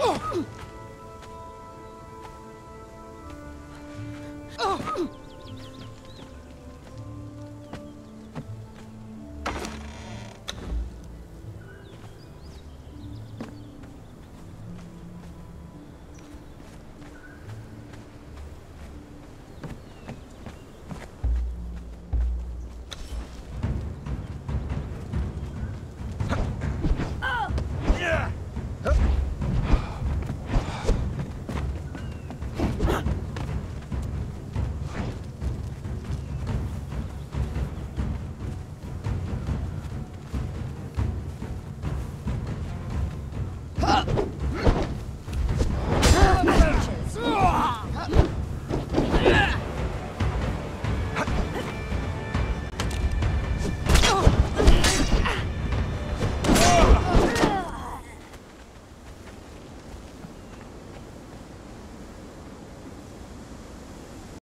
Oh!